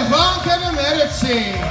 Bianca de